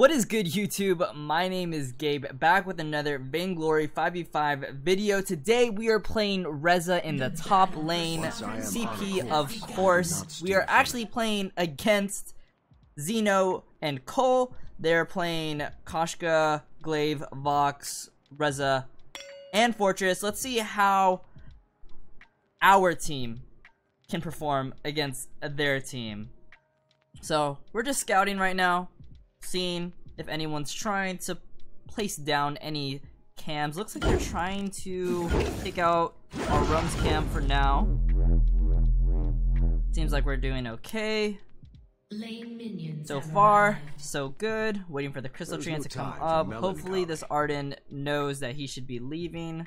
What is good YouTube? My name is Gabe, back with another Vainglory 5v5 video. Today we are playing Reza in the top lane, CP of course. We are actually playing against Zeno and Cole. They're playing Koshka, Glaive, Vox, Reza, and Fortress. Let's see how our team can perform against their team. So, we're just scouting right now seeing if anyone's trying to place down any cams. Looks like they're trying to take out our Rums cam for now. Seems like we're doing okay. So far, so good. Waiting for the Crystal Treant no to come up. Hopefully this Ardan knows that he should be leaving.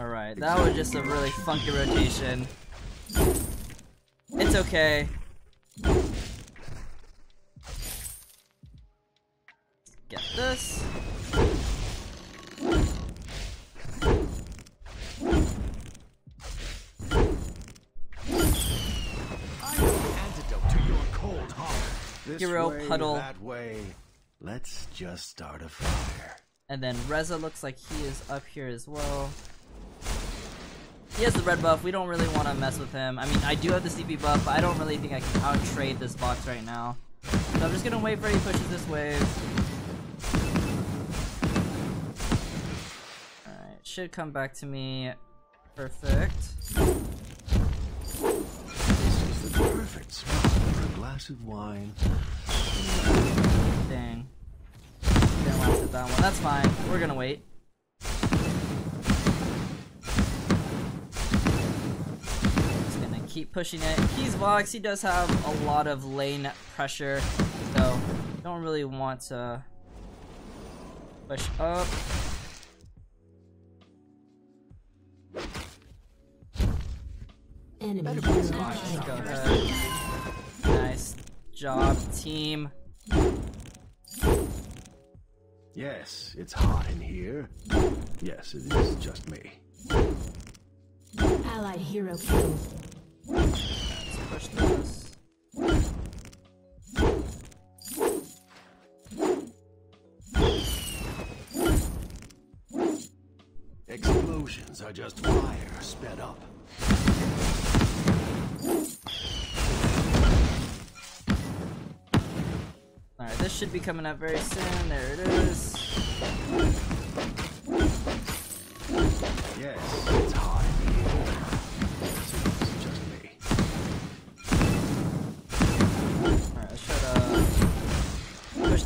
Alright, that was just a really funky rotation. It's okay. Get this. Hero way, puddle. That way. Let's just start a fire. And then Reza looks like he is up here as well. He has the red buff. We don't really want to mess with him. I mean, I do have the CP buff, but I don't really think I can out-trade this Vox right now. So I'm just going to wait for he pushes this wave. Alright, should come back to me. Perfect. This is the perfect spot for a glass of wine. Dang. Didn't last at that one. That's fine. We're gonna wait. Just gonna keep pushing it. He's Vox, he does have a lot of lane pressure, so don't really want to push up. Enemy Go ahead. Nice job, team. Yes, it's hot in here. Yes, it is just me. Allied hero killed. Let's push this. Explosions are just fire sped up. Should be coming up very soon. There it is. Yes, it's hot.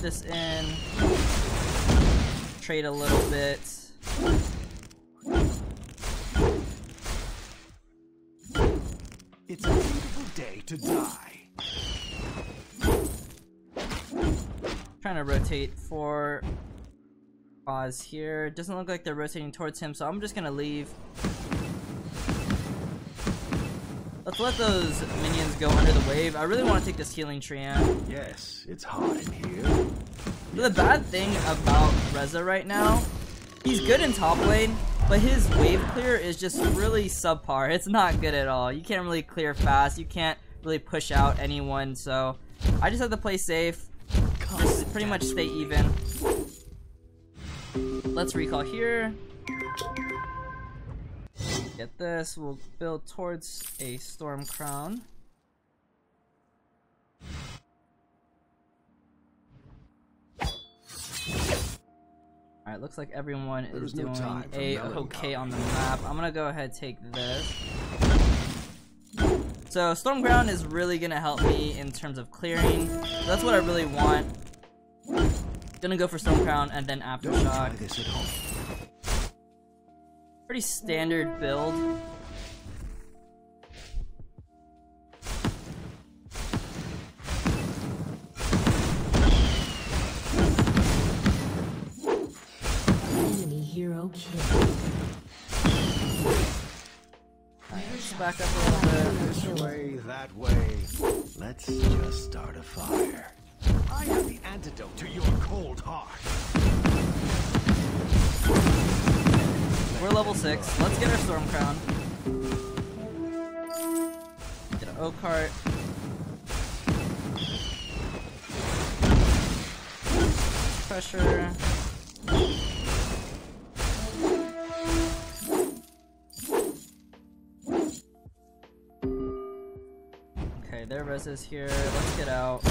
this in. Trade a little bit. It's a beautiful day to die. Trying to rotate for Oz here. Doesn't look like they're rotating towards him, so I'm just gonna leave. Let's let those minions go under the wave. I really want to take this healing Treant. Yes, it's hot in here. The bad thing about Reza right now, he's good in top lane, but his wave clear is just really subpar. It's not good at all. You can't really clear fast. You can't really push out anyone, so I just have to play safe. Pretty much stay even. Let's recall here. Get this, we'll build towards a storm crown. Alright, looks like everyone is doing a okay on the map. I'm gonna go ahead take this. So storm crown is really gonna help me in terms of clearing. That's what I really want. Gonna go for storm crown and then aftershock. Pretty standard build. Enemy hero kill. back up a little bit. This way, that that way. Let's just start a fire. I have the antidote to your cold heart. We're level 6. Let's get our Storm Crown. Get an Oak Heart. Pressure. Okay, their res is here. Let's get out.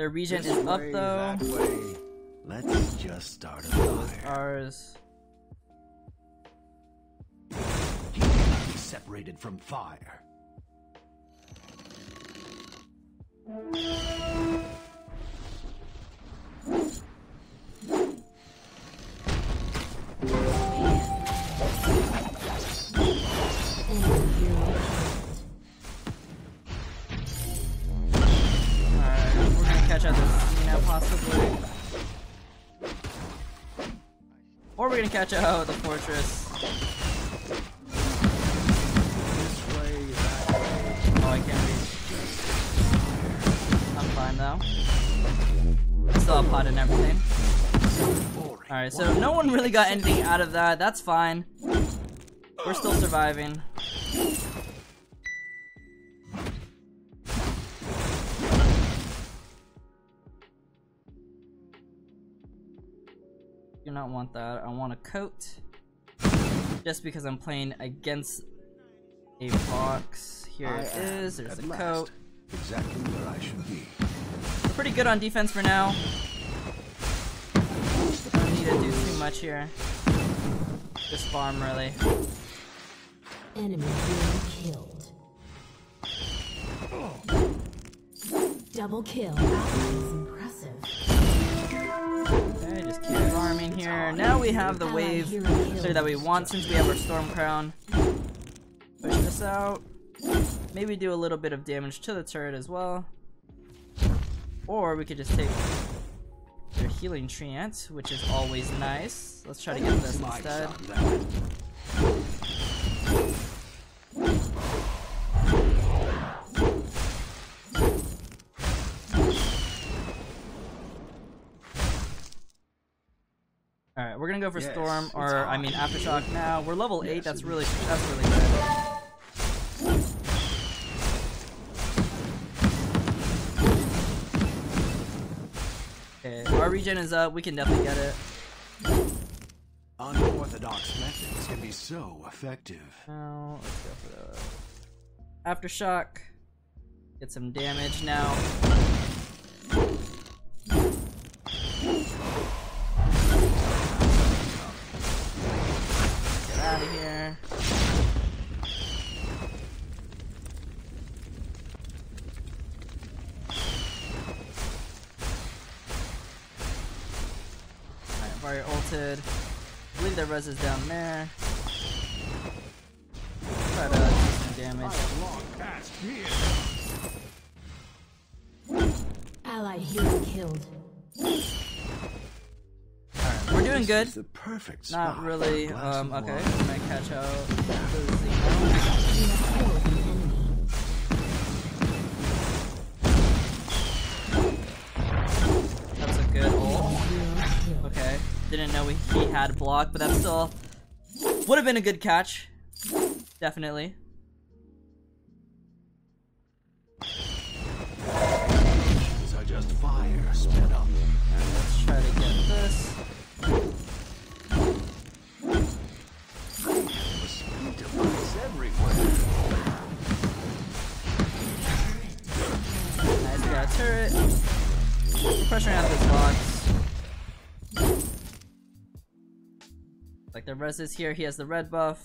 Their region This is up though. Let's just start a fire. Ours. Be separated from fire. Gonna catch out the fortress. This way, that way. Oh, I can't reach. I'm fine though. I still have pot and everything. Alright, so no one really got anything out of that. That's fine. We're still surviving. Do not want that. I want a coat. Just because I'm playing against a Vox. Here I it am, is. There's a last, coat. Exactly where I should be. We're pretty good on defense for now. Don't need to do too much here. Just farm really. Enemy hero killed. Double kill. Farming here. Now we have the wave clear that we want since we have our storm crown. Push this out. Maybe do a little bit of damage to the turret as well. Or we could just take their healing treant, which is always nice. Let's try to get this instead. We're gonna go for Yes, storm, or I mean aftershock now. We're level eight. That's really that's really good. Okay, our regen is up. We can definitely get it. Unorthodox methods can be so effective. Now let's go for the aftershock. Get some damage now. I've already ulted. I believe the res is down there. Try to do some damage. long past here. Hero killed. Alright, we're doing good. The perfect Not really. for a glass Um, okay, wine. I'm gonna catch out the Xeno. You have killed an enemy. That's a good ult. Hero killed. Okay, didn't know he had block, but that still would have been a good catch. Definitely. These are just fire sped let's try to get this. Mosquito bites everywhere. Nice, we got a turret. Pressuring out this Vox. Like the res is here, he has the red buff.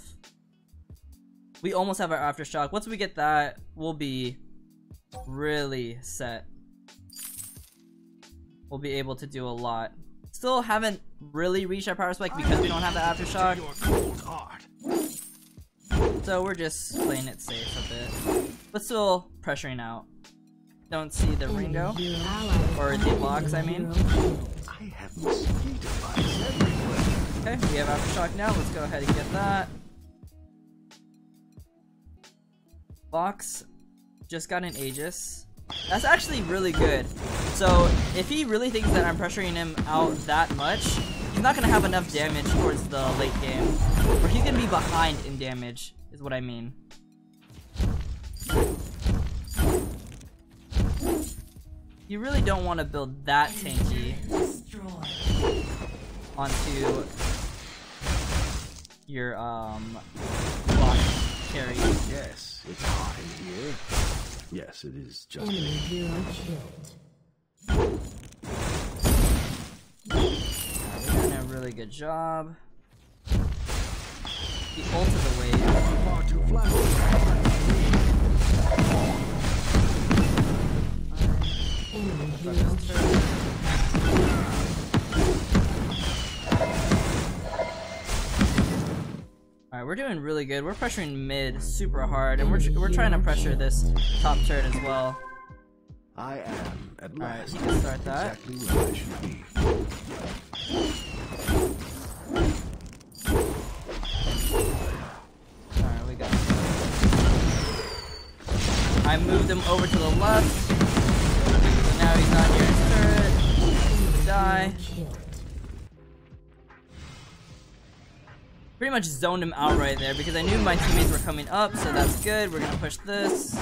We almost have our aftershock. Once we get that, we'll be really set. We'll be able to do a lot. Still haven't really reached our power spike because we don't have the aftershock. So we're just playing it safe a bit. But still pressuring out. Don't see the Ringo. Or the Vox, I mean. I have mosquito. Okay, we have aftershock now. Let's go ahead and get that. Vox just got an Aegis. That's actually really good. So if he really thinks that I'm pressuring him out that much, he's not gonna have enough damage towards the late game. Or he's gonna be behind in damage, is what I mean. You really don't want to build that tanky onto your um bot carry. Yes, it's hot in here. Yes, it is just Enemy me. hero killed. Alright, we're doing a really good job. The ult of the wave. Far too flat. Enemy hero killed. Alright, we're doing really good. We're pressuring mid super hard, and we're, tr- we're trying to pressure this top turret as well. I am at Alright, last you can start that. exactly where I should be. Alright, we got I moved him over to the left. Now he's near his turret. Die. Pretty much zoned him out right there because I knew my teammates were coming up, so that's good. We're gonna push this.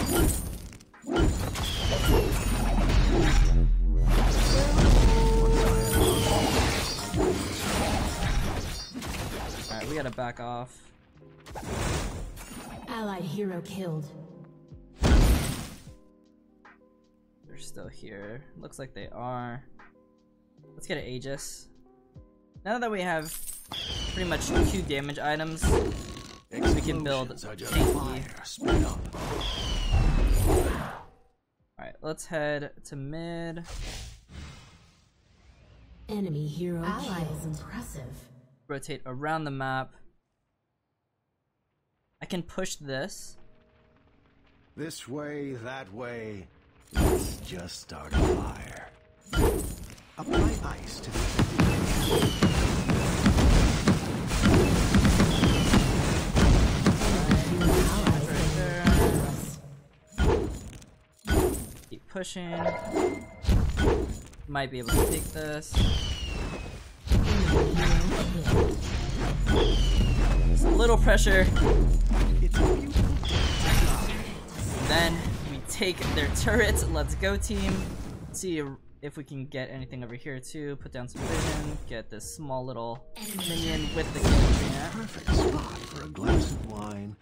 Alright, we gotta back off. Allied hero killed. They're still here. Looks like they are. Let's get an Aegis. Now that we have pretty much two damage items, we can build Explosions are just tanky. fire sped up. Alright, let's head to mid. Enemy hero Ally is impressive. Rotate around the map. I can push this. This way, that way. Let's just start a fire. Apply ice to the pushing. Might be able to take this. Just a little pressure. Then we take their turret. Let's go, team. See if we can get anything over here too. Put down some vision. Get this small little minion with the Katrina. Perfect spot for a glass of wine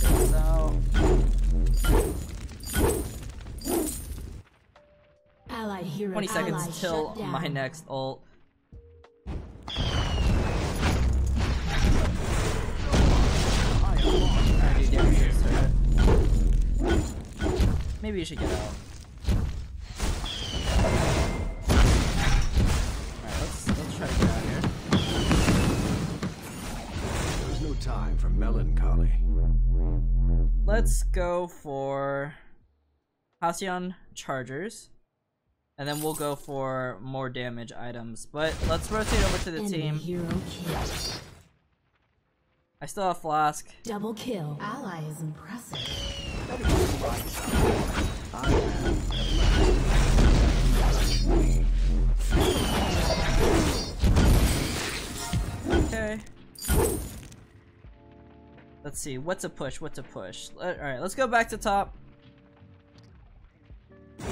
a nap. So Allied hero 20 ally seconds till my next ult. Alright, do damage to this turret. Maybe you should get out. Let's go for Halcyon Chargers. And then we'll go for more damage items. But let's rotate over to the Enemy team. hero killed. I still have Flask. Double kill. Ally is impressive. Let's see. What's a push? What's a push? All right, let's go back to top. You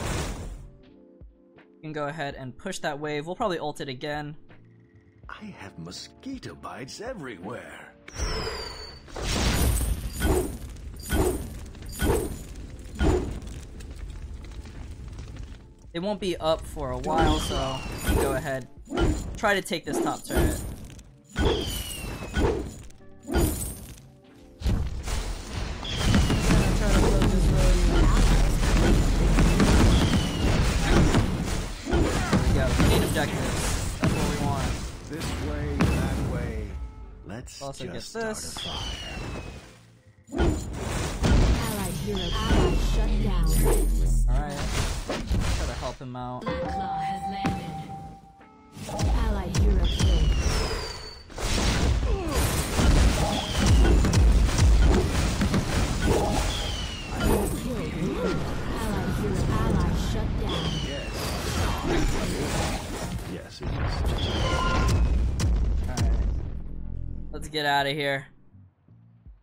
can go ahead and push that wave. We'll probably ult it again. I have mosquito bites everywhere. It won't be up for a while, so we can go ahead. Try to take this top turret. Objectives. That's what we want. This way, that way. Let's Also get just start this. a fire. Allied hero ally shut down. Alright. Try to help him out. Claw has landed. Allied hero killed. Get out of here.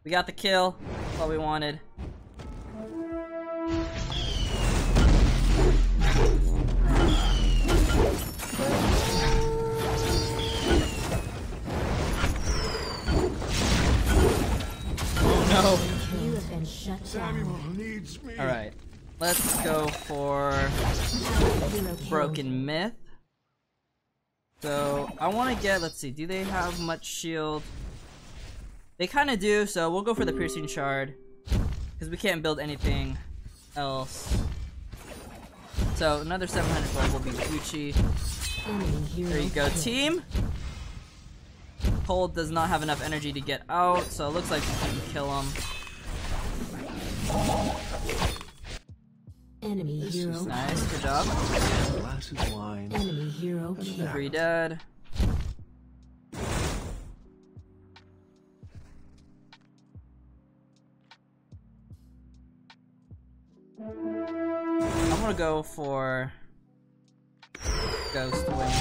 We got the kill. That's all we wanted. Oh You have been shut down. needs me. no. Alright. Let's go for Broken Myth. So, I want to get, let's see, do they have much shield? They kind of do, so we'll go for the Piercing Shard. Because we can't build anything else. So, another 700 gold will be Gucci. There you go, team! Cold does not have enough energy to get out, so it looks like we can kill him. Enemy hero. Nice, good job. Glass of wine. Enemy hero. Three dead. Gonna go for Ghost Wing.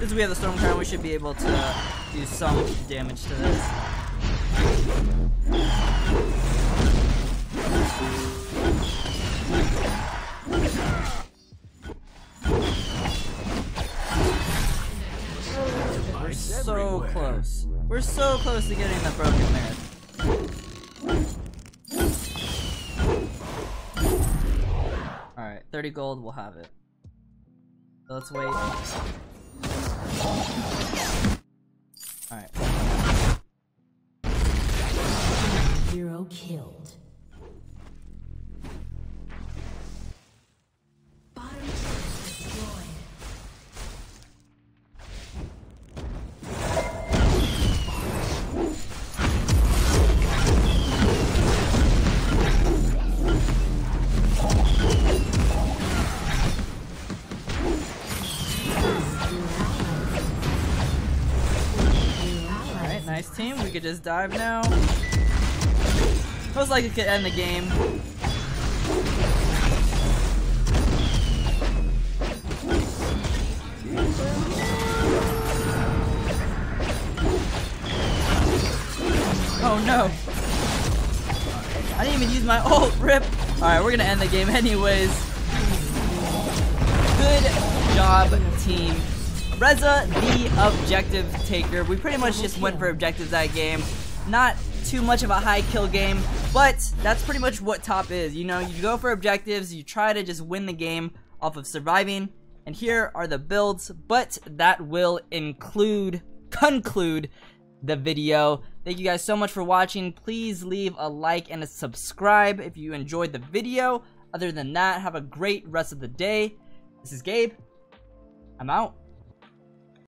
Since we have the Storm Crown, we should be able to do some damage to this. We're so close. We're so close to getting the Broken Myth. 30 gold, we'll have it. So let's wait. Alright. Hero killed. Could just dive now. Most likely could end the game. Oh no. I didn't even use my ult, rip. Alright, we're gonna end the game anyways. Good job, team. Reza, the objective taker. We pretty much just went for objectives that game. Not too much of a high kill game, but that's pretty much what top is. You know, you go for objectives, you try to just win the game off of surviving. And here are the builds, but that will include, conclude the video. Thank you guys so much for watching. Please leave a like and a subscribe if you enjoyed the video. Other than that, have a great rest of the day. This is Gabe. I'm out.